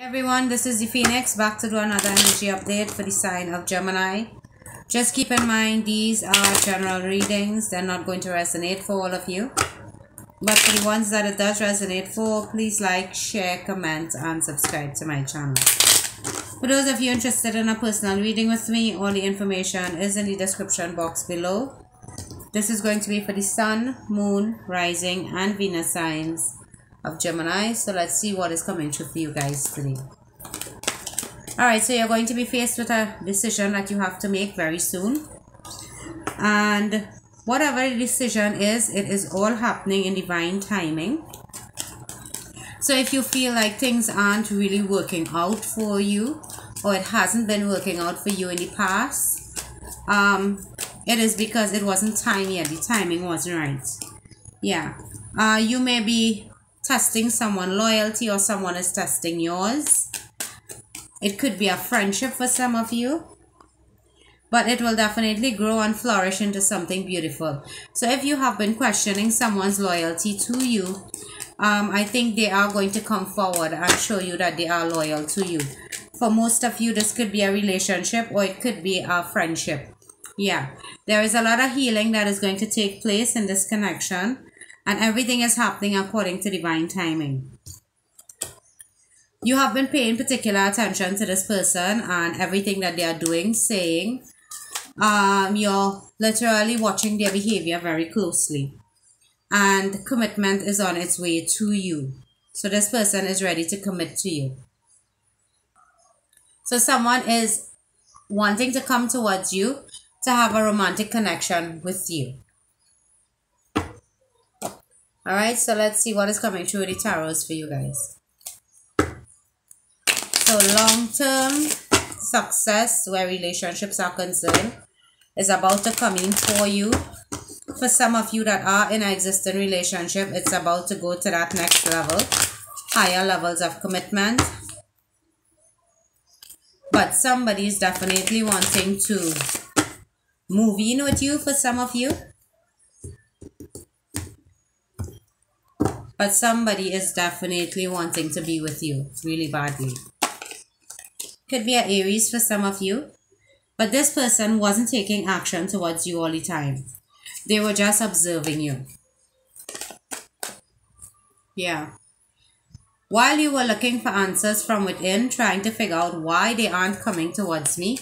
everyone this is the phoenix back to do another energy update for the sign of gemini. Just keep in mind these are general readings. They're not going to resonate for all of you. But for the ones that it does resonate for please like share comment and subscribe to my channel. For those of you interested in a personal reading with me all the information is in the description box below. This is going to be for the sun moon rising and venus signs of Gemini. So let's see what is coming true for you guys today. Alright, so you're going to be faced with a decision that you have to make very soon. And whatever the decision is, it is all happening in divine timing. So if you feel like things aren't really working out for you, or it hasn't been working out for you in the past, um, it is because it wasn't time yet. The timing wasn't right. Yeah. Uh, you may be testing someone loyalty or someone is testing yours. It could be a friendship for some of you. But it will definitely grow and flourish into something beautiful. So if you have been questioning someone's loyalty to you, um, I think they are going to come forward and show you that they are loyal to you. For most of you, this could be a relationship or it could be a friendship. Yeah, there is a lot of healing that is going to take place in this connection and everything is happening according to divine timing. You have been paying particular attention to this person and everything that they are doing, saying. Um, you're literally watching their behavior very closely. And commitment is on its way to you. So this person is ready to commit to you. So someone is wanting to come towards you to have a romantic connection with you. All right, so let's see what is coming through the tarots for you guys. So long-term success where relationships are concerned is about to come in for you. For some of you that are in an existing relationship, it's about to go to that next level. Higher levels of commitment. But somebody is definitely wanting to move in with you for some of you. But somebody is definitely wanting to be with you really badly. Could be an Aries for some of you. But this person wasn't taking action towards you all the time. They were just observing you. Yeah. While you were looking for answers from within, trying to figure out why they aren't coming towards me,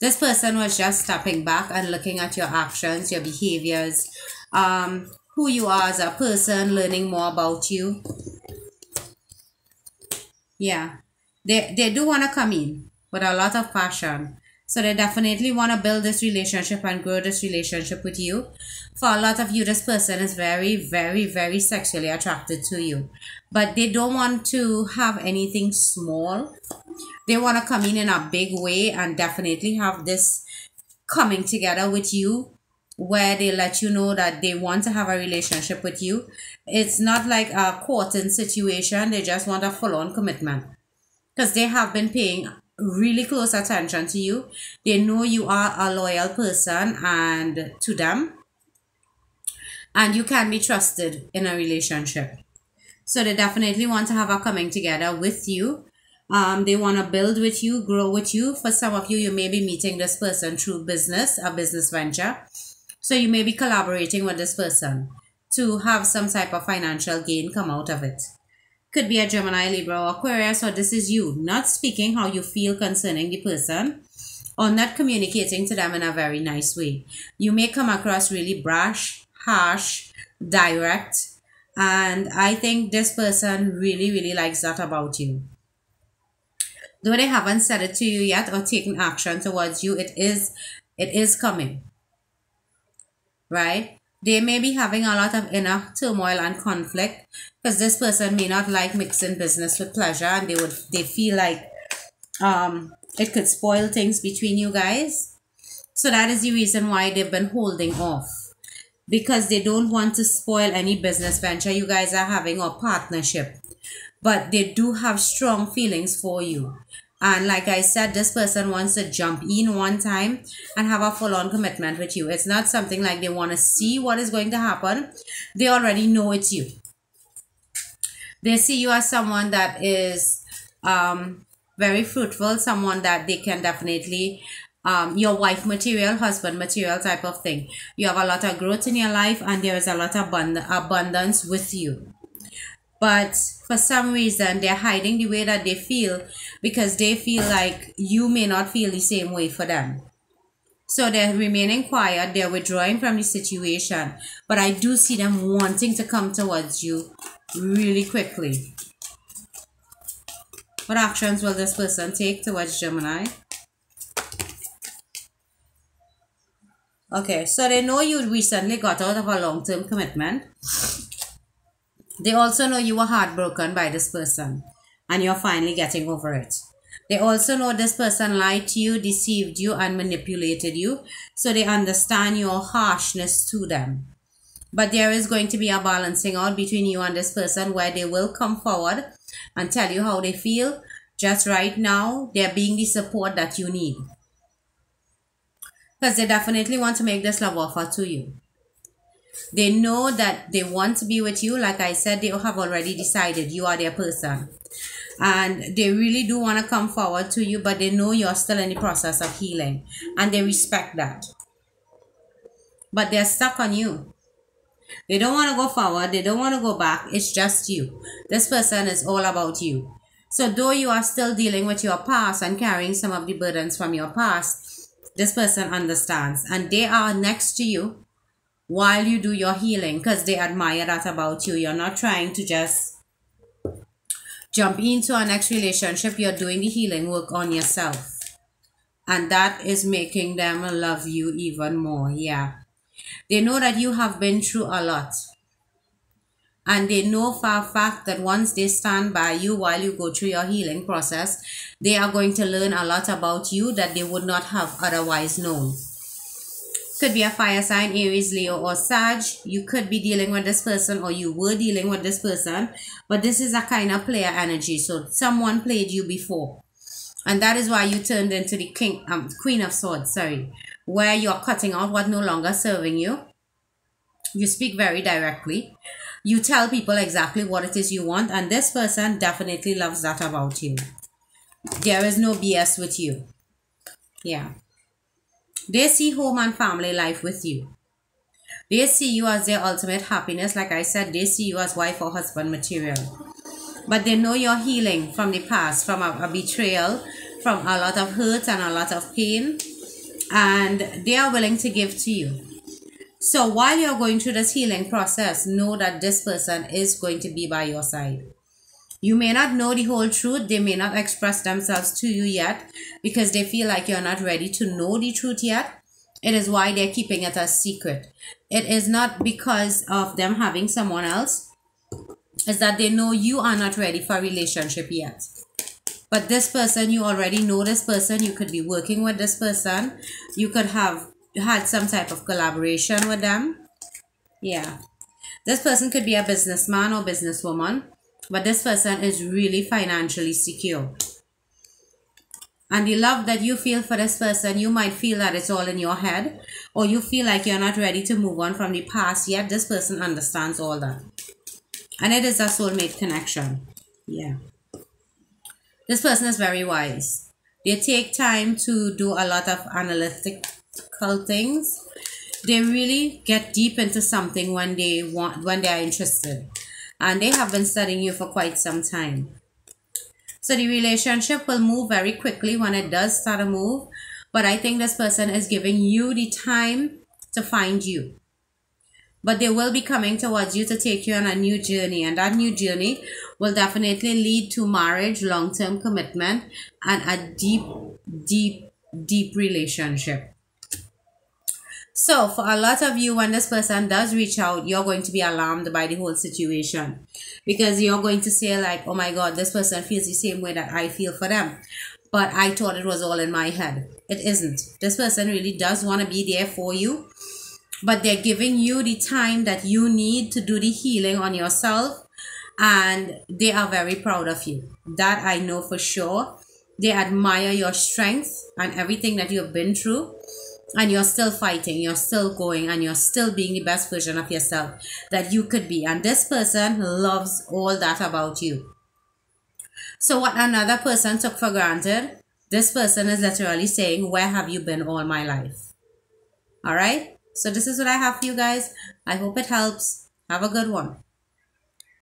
this person was just stepping back and looking at your actions, your behaviors, um, who you are as a person, learning more about you. Yeah, they, they do want to come in with a lot of passion. So they definitely want to build this relationship and grow this relationship with you. For a lot of you, this person is very, very, very sexually attracted to you. But they don't want to have anything small. They want to come in in a big way and definitely have this coming together with you where they let you know that they want to have a relationship with you. It's not like a courting situation, they just want a full on commitment because they have been paying really close attention to you. They know you are a loyal person and to them, and you can be trusted in a relationship. So they definitely want to have a coming together with you. Um, they want to build with you, grow with you. For some of you, you may be meeting this person through business, a business venture so you may be collaborating with this person to have some type of financial gain come out of it. Could be a Gemini, Libra, or Aquarius, or this is you not speaking how you feel concerning the person or not communicating to them in a very nice way. You may come across really brash, harsh, direct, and I think this person really, really likes that about you. Though they haven't said it to you yet or taken action towards you, it is it is coming right? They may be having a lot of inner turmoil and conflict because this person may not like mixing business with pleasure and they would they feel like um it could spoil things between you guys. So that is the reason why they've been holding off because they don't want to spoil any business venture you guys are having or partnership. But they do have strong feelings for you. And like I said, this person wants to jump in one time and have a full on commitment with you. It's not something like they want to see what is going to happen. They already know it's you. They see you as someone that is um, very fruitful, someone that they can definitely um, your wife material, husband material type of thing. You have a lot of growth in your life and there is a lot of abund- abundance with you. But for some reason, they're hiding the way that they feel because they feel like you may not feel the same way for them. So they're remaining quiet, they're withdrawing from the situation. But I do see them wanting to come towards you really quickly. What actions will this person take towards Gemini? Okay, so they know you recently got out of a long-term commitment. They also know you were heartbroken by this person and you're finally getting over it. They also know this person lied to you, deceived you, and manipulated you. So they understand your harshness to them. But there is going to be a balancing out between you and this person where they will come forward and tell you how they feel. Just right now, they're being the support that you need. Because they definitely want to make this love offer to you. They know that they want to be with you. Like I said, they have already decided you are their person. And they really do want to come forward to you, but they know you're still in the process of healing. And they respect that. But they're stuck on you. They don't want to go forward. They don't want to go back. It's just you. This person is all about you. So though you are still dealing with your past and carrying some of the burdens from your past, this person understands. And they are next to you while you do your healing because they admire that about you. You're not trying to just jump into a next relationship, you're doing the healing work on yourself. And that is making them love you even more. Yeah. They know that you have been through a lot. And they know for a fact that once they stand by you while you go through your healing process, they are going to learn a lot about you that they would not have otherwise known. Could be a fire sign, Aries, Leo, or Sag. You could be dealing with this person or you were dealing with this person. But this is a kind of player energy. So someone played you before. And that is why you turned into the king, um, queen of swords, sorry. Where you're cutting out what no longer serving you. You speak very directly. You tell people exactly what it is you want. And this person definitely loves that about you. There is no BS with you. Yeah. They see home and family life with you. They see you as their ultimate happiness. Like I said, they see you as wife or husband material. But they know you're healing from the past, from a, a betrayal, from a lot of hurt and a lot of pain. And they are willing to give to you. So while you're going through this healing process, know that this person is going to be by your side. You may not know the whole truth. They may not express themselves to you yet because they feel like you're not ready to know the truth yet. It is why they're keeping it a secret. It is not because of them having someone else. It's that they know you are not ready for a relationship yet. But this person, you already know this person. You could be working with this person. You could have had some type of collaboration with them. Yeah. This person could be a businessman or businesswoman but this person is really financially secure. And the love that you feel for this person, you might feel that it's all in your head, or you feel like you're not ready to move on from the past yet. This person understands all that. And it is a soulmate connection. Yeah. This person is very wise. They take time to do a lot of analytical things. They really get deep into something when they want when they are interested and they have been studying you for quite some time. So the relationship will move very quickly when it does start to move, but I think this person is giving you the time to find you. But they will be coming towards you to take you on a new journey, and that new journey will definitely lead to marriage, long term commitment, and a deep, deep, deep relationship. So, for a lot of you, when this person does reach out, you're going to be alarmed by the whole situation because you're going to say, like, oh my God, this person feels the same way that I feel for them. But I thought it was all in my head. It isn't. This person really does want to be there for you, but they're giving you the time that you need to do the healing on yourself, and they are very proud of you. That I know for sure. They admire your strength and everything that you've been through and you're still fighting, you're still going, and you're still being the best version of yourself that you could be. And this person loves all that about you. So what another person took for granted, this person is literally saying, where have you been all my life? All right. So this is what I have for you guys. I hope it helps. Have a good one.